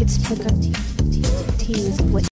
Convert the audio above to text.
It's pick up tea, tea, tea is what